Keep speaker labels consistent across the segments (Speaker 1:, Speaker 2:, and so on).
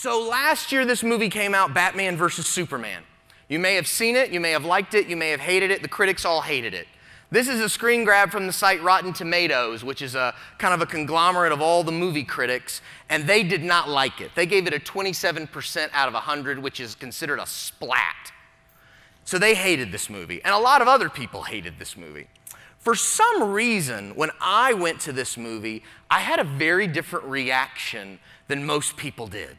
Speaker 1: So last year, this movie came out Batman versus Superman. You may have seen it, you may have liked it, you may have hated it. The critics all hated it. This is a screen grab from the site Rotten Tomatoes, which is a kind of a conglomerate of all the movie critics, and they did not like it. They gave it a 27% out of 100, which is considered a splat. So they hated this movie, and a lot of other people hated this movie. For some reason, when I went to this movie, I had a very different reaction than most people did.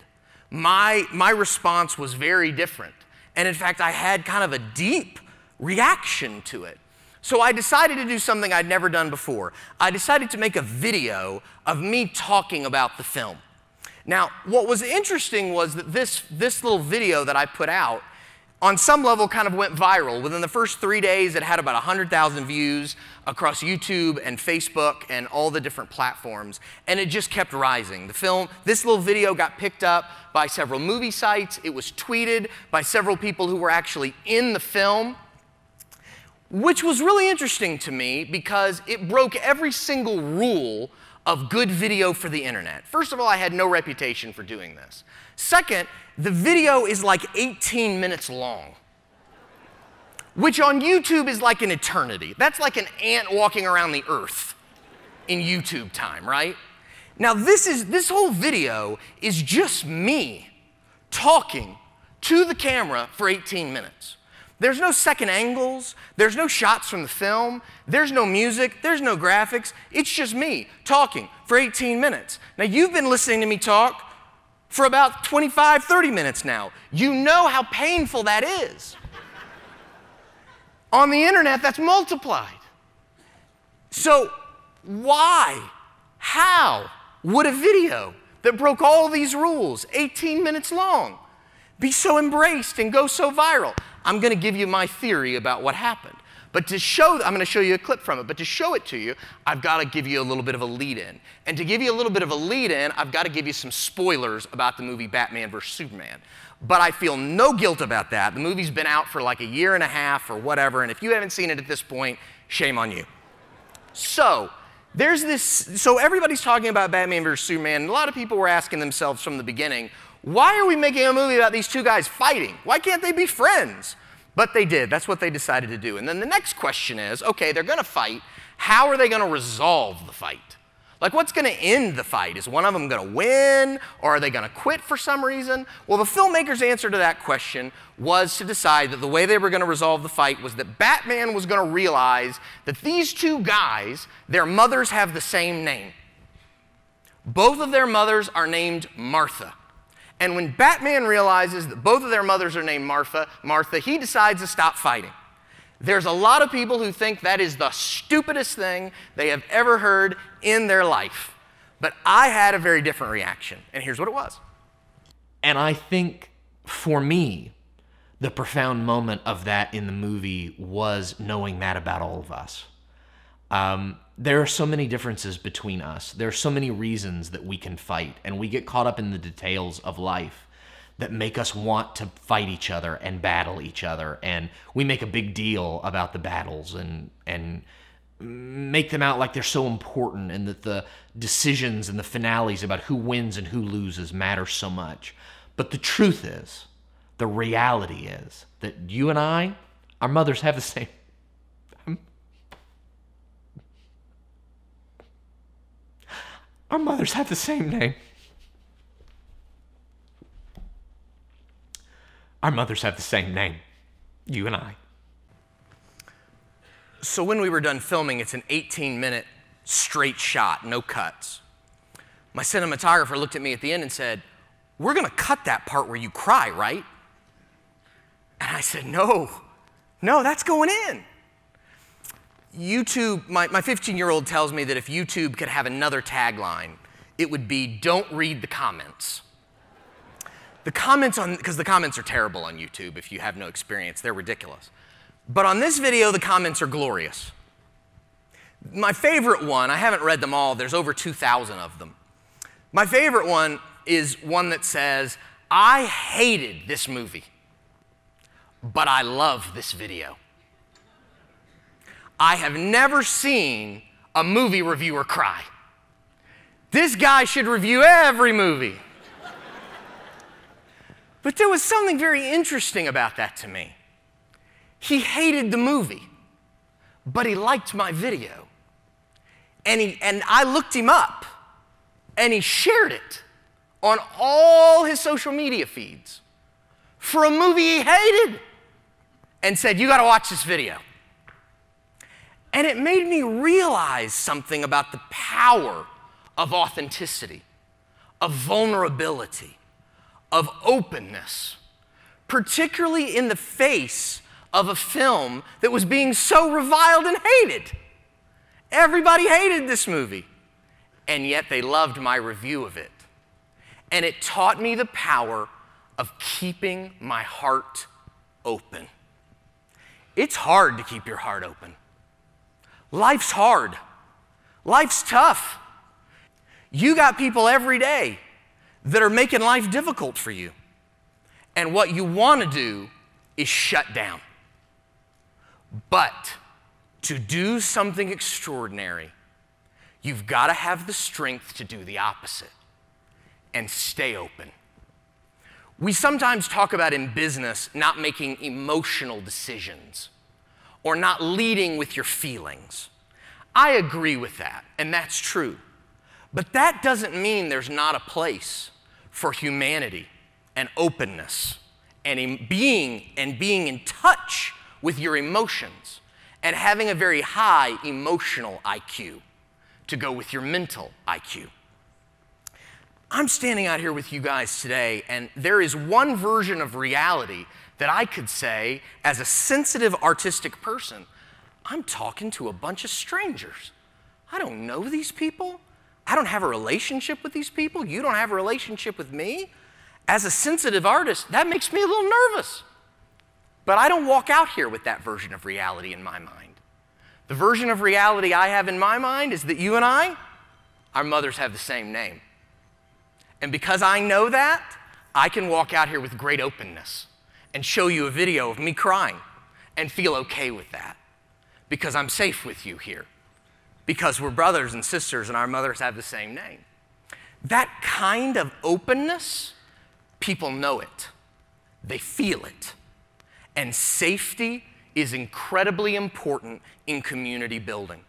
Speaker 1: My, my response was very different. And in fact, I had kind of a deep reaction to it. So I decided to do something I'd never done before. I decided to make a video of me talking about the film. Now, what was interesting was that this, this little video that I put out on some level kind of went viral. Within the first three days, it had about 100,000 views across YouTube and Facebook and all the different platforms, and it just kept rising. The film, this little video got picked up by several movie sites. It was tweeted by several people who were actually in the film, which was really interesting to me because it broke every single rule of good video for the internet. First of all, I had no reputation for doing this. Second, the video is like 18 minutes long, which on YouTube is like an eternity. That's like an ant walking around the earth in YouTube time, right? Now, this, is, this whole video is just me talking to the camera for 18 minutes. There's no second angles, there's no shots from the film, there's no music, there's no graphics. It's just me talking for 18 minutes. Now, you've been listening to me talk for about 25, 30 minutes now. You know how painful that is. On the internet, that's multiplied. So, why, how would a video that broke all these rules, 18 minutes long, be so embraced and go so viral? I'm going to give you my theory about what happened. But to show, I'm going to show you a clip from it, but to show it to you, I've got to give you a little bit of a lead in. And to give you a little bit of a lead in, I've got to give you some spoilers about the movie Batman vs. Superman. But I feel no guilt about that. The movie's been out for like a year and a half or whatever, and if you haven't seen it at this point, shame on you. So, there's this, so everybody's talking about Batman vs. Superman, a lot of people were asking themselves from the beginning, why are we making a movie about these two guys fighting? Why can't they be friends? But they did. That's what they decided to do. And then the next question is okay, they're going to fight. How are they going to resolve the fight? Like, what's going to end the fight? Is one of them going to win, or are they going to quit for some reason? Well, the filmmakers' answer to that question was to decide that the way they were going to resolve the fight was that Batman was going to realize that these two guys, their mothers have the same name. Both of their mothers are named Martha. And when Batman realizes that both of their mothers are named Martha, Martha, he decides to stop fighting. There's a lot of people who think that is the stupidest thing they have ever heard in their life. But I had a very different reaction, and here's what it was.
Speaker 2: And I think for me, the profound moment of that in the movie was knowing that about all of us. Um, there are so many differences between us. There are so many reasons that we can fight, and we get caught up in the details of life that make us want to fight each other and battle each other. And we make a big deal about the battles and and make them out like they're so important and that the decisions and the finales about who wins and who loses matter so much. But the truth is, the reality is that you and I, our mothers have the same Our mothers have the same name. Our mothers have the same name, you and I.
Speaker 1: So when we were done filming, it's an 18 minute straight shot, no cuts. My cinematographer looked at me at the end and said, We're gonna cut that part where you cry, right? And I said, No, no, that's going in. YouTube, my 15 year old tells me that if YouTube could have another tagline, it would be don't read the comments. The comments on, because the comments are terrible on YouTube if you have no experience, they're ridiculous. But on this video, the comments are glorious. My favorite one, I haven't read them all, there's over 2,000 of them. My favorite one is one that says, I hated this movie, but I love this video. I have never seen a movie reviewer cry. This guy should review every movie. But there was something very interesting about that to me. He hated the movie, but he liked my video. And, he, and I looked him up, and he shared it on all his social media feeds for a movie he hated and said, You got to watch this video. And it made me realize something about the power of authenticity, of vulnerability, of openness, particularly in the face of a film that was being so reviled and hated. Everybody hated this movie, and yet they loved my review of it. And it taught me the power of keeping my heart open. It's hard to keep your heart open. Life's hard. Life's tough. You got people every day that are making life difficult for you. And what you want to do is shut down. But to do something extraordinary, you've got to have the strength to do the opposite and stay open. We sometimes talk about in business not making emotional decisions or not leading with your feelings. I agree with that, and that's true. But that doesn't mean there's not a place for humanity and openness and being and being in touch with your emotions and having a very high emotional IQ to go with your mental IQ. I'm standing out here with you guys today, and there is one version of reality that I could say, as a sensitive artistic person, I'm talking to a bunch of strangers. I don't know these people. I don't have a relationship with these people. You don't have a relationship with me. As a sensitive artist, that makes me a little nervous. But I don't walk out here with that version of reality in my mind. The version of reality I have in my mind is that you and I, our mothers have the same name. And because I know that, I can walk out here with great openness and show you a video of me crying and feel okay with that because I'm safe with you here because we're brothers and sisters and our mothers have the same name. That kind of openness, people know it, they feel it. And safety is incredibly important in community building.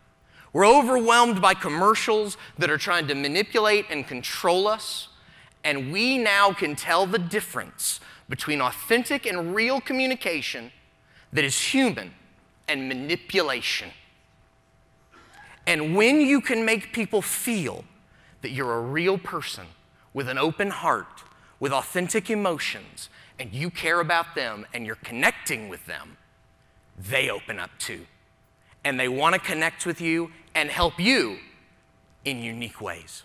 Speaker 1: We're overwhelmed by commercials that are trying to manipulate and control us, and we now can tell the difference between authentic and real communication that is human and manipulation. And when you can make people feel that you're a real person with an open heart, with authentic emotions, and you care about them and you're connecting with them, they open up too. And they want to connect with you and help you in unique ways.